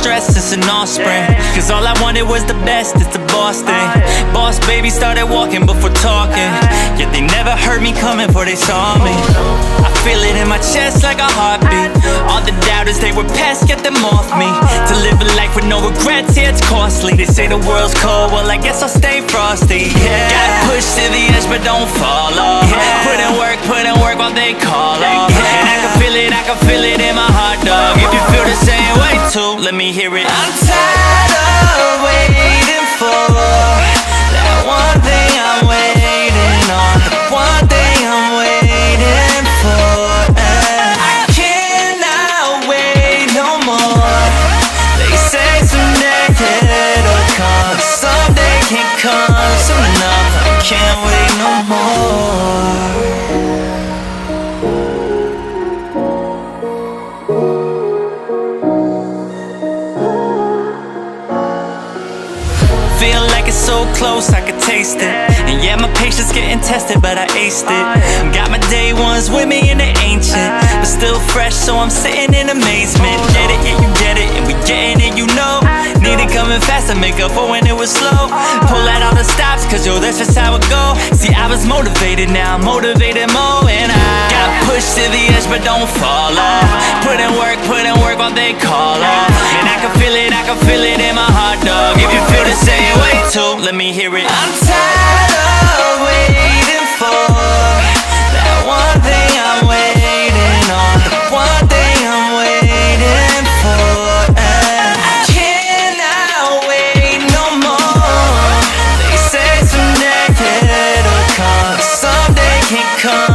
stressed since an offspring. All I wanted was the best, it's the boss thing. Boss baby started walking before talking. Yet they never heard me coming before they saw me. I feel it in my chest like a heartbeat. All the they were past, get them off me. To live a life with no regrets, yeah, it's costly. They say the world's cold, well, I guess I'll stay frosty. Yeah. Gotta push to the edge, but don't fall off. Yeah. Put in work, put in work while they call off. Yeah. And I can feel it, I can feel it in my heart, dog. If you feel the same way too, let me hear it. I'm tired of So close, I could taste it. And yeah, my patience getting tested, but I aced it. Got my day ones with me and they ancient, but still fresh, so I'm sitting in amazement. Get it, yeah, you get it, and we getting it, you know. Need it coming fast to make up for when it was slow. Pull out all the stops, cause yo, that's just how it go. See, I was motivated, now I'm motivated more, and I but don't fall off. Put in work, put in work while they call off. And I can feel it, I can feel it in my heart, dog. If you feel the same way too, let me hear it. I'm tired of waiting for That one thing I'm waiting on. The one thing I'm waiting for. Wait no more. They say someday it'll come Someday come.